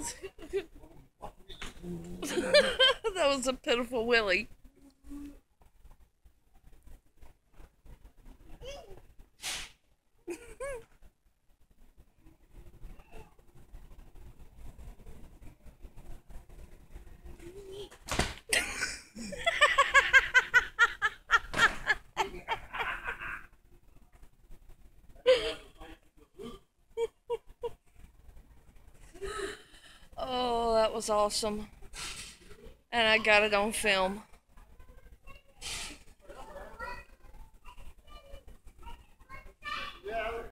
that was a pitiful Willie. That was awesome. And I got it on film.